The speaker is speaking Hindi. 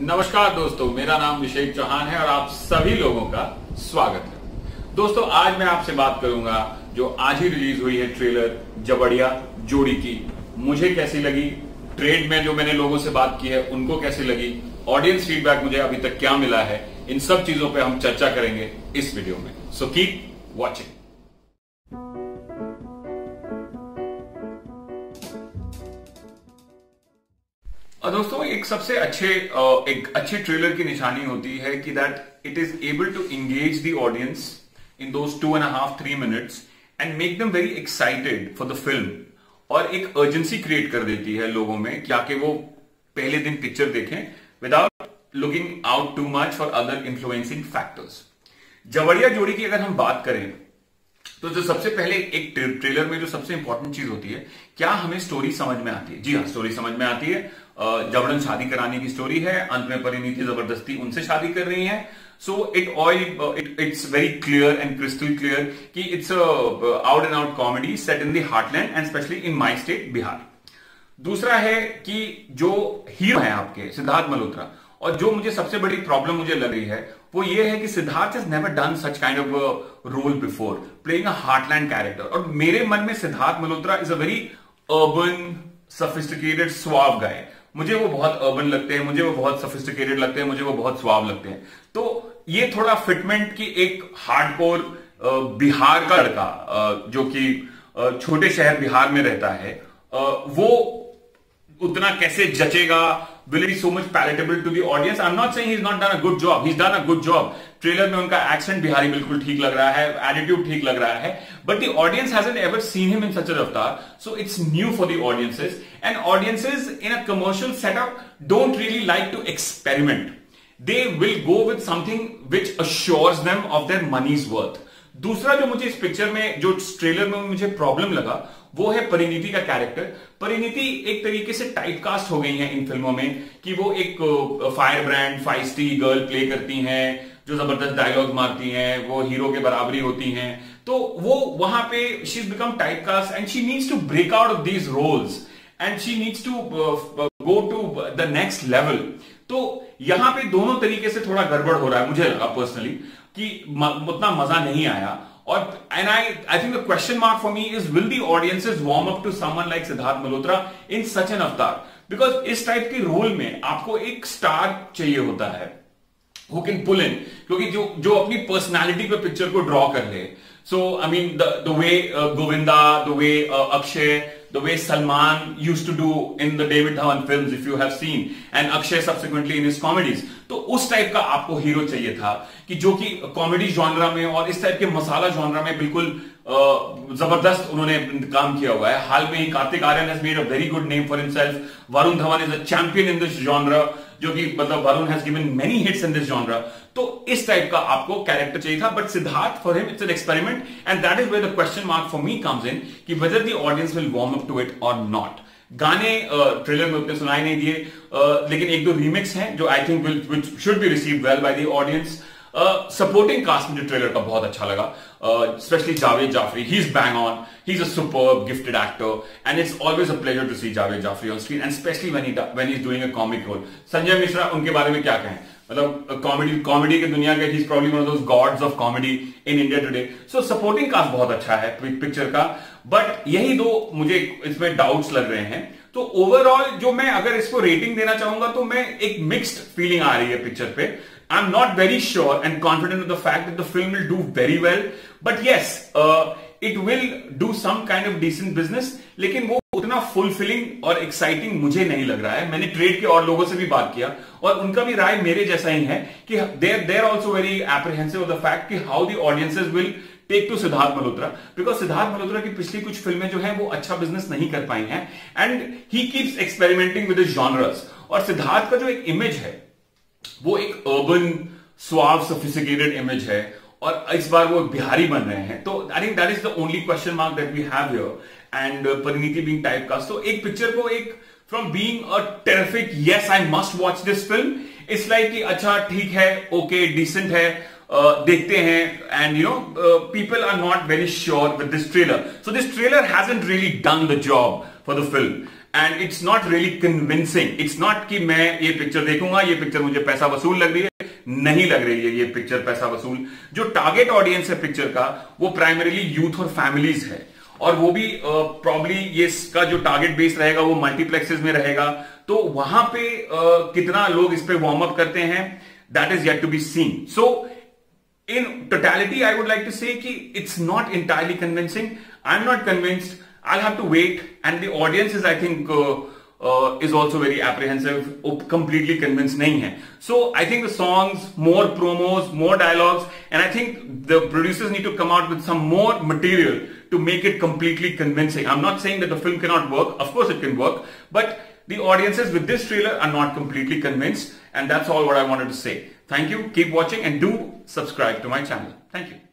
नमस्कार दोस्तों, मेरा नाम अभिषेक चौहान है और आप सभी लोगों का स्वागत है। दोस्तों, आज मैं आपसे बात करूँगा जो आज ही रिलीज़ हुई है ट्रेलर, जबड़िया, जोड़ी की। मुझे कैसी लगी? ट्रेड में जो मैंने लोगों से बात की है, उनको कैसी लगी? ऑडियंस फीडबैक मुझे अभी तक क्या मिला है? इन सब चीज़ों पर हम चर्चा करेंगे इस वीडियो में। सो कीप वॉचिंग दोस्तों, एक सबसे अच्छे एक अच्छे ट्रेलर की निशानी होती है कि that it is able to engage the audience in those two and half three minutes and make them very excited for the film और एक अर्जेंसी क्रिएट कर देती है लोगों में क्या कि वो पहले दिन पिक्चर देखें without looking out too much for other influencing factors जवड़िया जोड़ी की अगर हम बात करें तो जो सबसे पहले एक ट्रेलर में जो सबसे इंपॉर्टेंट चीज़ होती है, क्या हमें स्टोरी समझ में आती है? जी हाँ स्टोरी समझ में आती है। जबरन शादी कराने की स्टोरी है, अंत में परिणीति ज़बरदस्ती उनसे शादी कर रही है। So it all it it's very clear and crystal clear कि it's out and out comedy set in the heartland and specially in my state Bihar दूसरा है कि जो हीरो है आपके, सिद्धार्थ मल्होत्रा और जो मुझे सबसे बड़ी प्रॉब्लम मुझे लग रही है, वो ये है कि Siddharth has never done such kind of role before playing a heartland character और मेरे मन में Siddharth Malhotra is a very urban sophisticated suave guy मुझे वो बहुत अर्बन लगते हैं, मुझे वो बहुत सफिस्टिकेटेड लगते हैं, मुझे वो बहुत स्वाव लगते हैं। तो ये थोड़ा फिटमेंट की एक हार्डकोर बिहार का लड़का जो कि छोटे शहर बिहार में रहता है वो उतना कैसे जचेगा will be so much palatable to the audience. I'm not saying he's not done a good job. He's done a good job. Trailer में उनका एक्सेंट बिहारी बिल्कुल ठीक लग रहा है एटीट्यूड ठीक लग रहा है but the audience hasn't ever seen him in such a रफ्तार so it's new for the audiences and audiences in a commercial setup don't really like to experiment they will go with something which assures them of their money's worth दूसरा जो मुझे इस पिक्चर में, जो ट्रेलर में मुझे प्रॉब्लम लगा वो है परिणीति का कैरेक्टर परिणीति एक तरीके से टाइपकास्ट हो गई है इन फ़िल्मों में कि वो एक fire brand feisty girl play करती हैं, जो ज़बरदस्त डायलॉग मारती हैं, वो हीरो के बराबरी होती हैं. तो वो वहाँ पे she become typecast and she needs to break out of these roles and she needs to go to the next level तो यहाँ पे दोनों तरीके से थोड़ा गड़बड़ हो रहा है मुझे लगा पर्सनली कि उतना मज़ा नहीं आया और and I I think the question mark for me is will the audiences warm up to someone like Siddharth Malhotra in such an avatar because इस टाइप के रोल में आपको एक स्टार चाहिए होता है हु कैन पुल इन क्योंकि जो जो अपनी पर्सनैलिटी पे पिक्चर को ड्रॉ कर ले. So I mean the way Govinda the way Akshay the way Salman used to do in the David Dhawan films, if you have seen, and Akshay subsequently in his comedies. तो उस टाइप का आपको हीरो चाहिए था कि जो कि कॉमेडी जॉनरा में और इस टाइप के मसाला जॉनरा में बिल्कुल ज़बरदस्त उन्होंने काम किया हुआ है। हाल में ही Kartik Aaryan has made a very good name for himself Varun Dhawan is a champion in this genre जो कि मतलब Varun has given many hits in this genre तो इस टाइप का आपको कैरेक्टर चाहिए था but Siddharth for him it's an experiment and that is where the question mark for me comes in कि whether the audience will warm up to it और नॉट गाने ट्रेलर में उतने सुनाई नहीं दिए लेकिन एक दो रीमिक्स हैं, जो I think will should be receive well by the audience supporting cast मुझे ट्रेलर का बहुत अच्छा लगा specially Javed Jaffrey he is bang on he is a super gifted actor and it's always a pleasure to see Javed Jaffrey on screen and specially when he is doing a comic role Sanjay Mishra, उनके बारे में क्या कहें? मतलब कॉमेडी कॉमेडी की दुनिया के ही problem of gods of comedy in India today so supporting cast बहुत अच्छा है पिक्चर का. बट यही दो मुझे इसमें डाउट्स लग रहे हैं. तो ओवरऑल जो मैं अगर इसको रेटिंग देना चाहूँगा तो मैं एक मिक्स्ड फीलिंग आ रही है पिक्चर पे. I am not very sure and confident the fact the film will do very well but yes it will do some kind of decent business लेकिन वो उतना फुलफिलिंग और एक्साइटिंग मुझे नहीं लग रहा है। मैंने ट्रेड के और लोगों से भी बात किया और उनका भी राय मेरे जैसा ही है कि they're they're also very apprehensive the fact कि how the audiences will take to Siddharth Malhotra because Siddharth Malhotra की पिछली कुछ फ़िल्में जो है, वो अच्छा बिज़नेस नहीं कर पाई हैं। And he keeps experimenting with genres और सिद्धार्थ का जो एक इमेज है, वो एक अर्बन स्वाव सोफिसिकेटेड इमेज है। और इस बार वो बिहारी बन रहे हैं। तो I think that is the only question mark that we have here and Parineeti being type cast तो एक पिक्चर को एक from being a terrific yes I must watch this film it's like कि अच्छा ठीक है ओके डिसेंट है Uh, देखते हैं and you know people are not very sure with this trailer so this trailer hasn't really done the job for the film and it's not really convincing it's not कि मैं ये पिक्चर देखूँगा ये पिक्चर मुझे पैसा वसूल लग रही है। नहीं लग रही है ये पिक्चर पैसा वसूल। जो टारगेट ऑडियंस है पिक्चर का वो प्राइमरीली यूथ और फैमिलीज़ है। और वो भी प्रॉब्ली ये इसका जो टारगेट बेस रहेगा वो मल्टीप्लेक्सेस में रहेगा। तो वहाँ पे uh, कितना लोग इस पे वार्म अप करते हैं that is yet to be seen so in totality I would like to say कि it's not entirely convincing I am not convinced to wait, and the audience is, I think, uh, uh, Uh, is also very apprehensive, completely convinced nahi hai. So I think the songs, more promos, more dialogues, and I think the producers need to come out with some more material to make it completely convincing. I'm not saying that the film cannot work. Of course it can work, but the audiences with this trailer are not completely convinced, and that's all what I wanted to say. Thank you. Keep watching and do subscribe to my channel. Thank you.